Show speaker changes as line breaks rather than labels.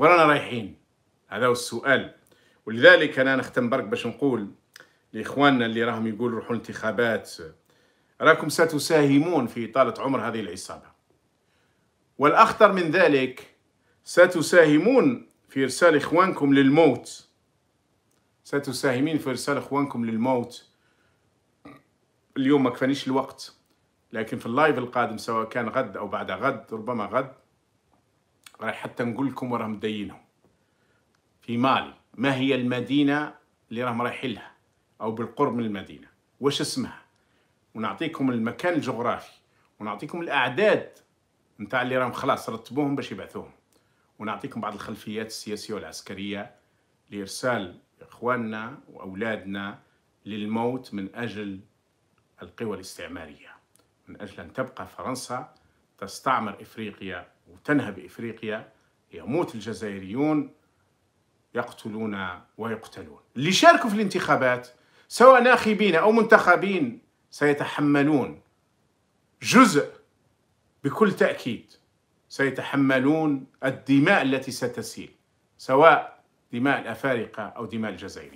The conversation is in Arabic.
ورانا رايحين. هذا هو السؤال. ولذلك أنا نختم برك باش نقول لإخواننا اللي راهم يقولوا روحوا الانتخابات راكم ستساهمون في إطالة عمر هذه العصابة. والأخطر من ذلك ستساهمون في إرسال إخوانكم للموت. ستساهمين في إرسال إخوانكم للموت. اليوم ما كفانيش الوقت لكن في اللايف القادم سواء كان غد أو بعد غد ربما غد راح حتى نقول لكم وراهم مدينهم. في مالي ما هي المدينة اللي راهم رايحين لها؟ أو بالقرب من المدينة. وش اسمها؟ ونعطيكم المكان الجغرافي ونعطيكم الأعداد نتاع اللي راهم خلاص رتبوهم باش يبعثوهم. ونعطيكم بعض الخلفيات السياسية والعسكرية لإرسال إخواننا وأولادنا للموت من أجل القوى الاستعمارية. من أجل أن تبقى فرنسا تستعمر إفريقيا وتنهب افريقيا يموت الجزائريون يقتلون ويقتلون. اللي شاركوا في الانتخابات سواء ناخبين أو منتخبين سيتحملون جزء بكل تأكيد. سيتحملون الدماء التي ستسيل سواء دماء الأفارقة أو دماء الجزائريين.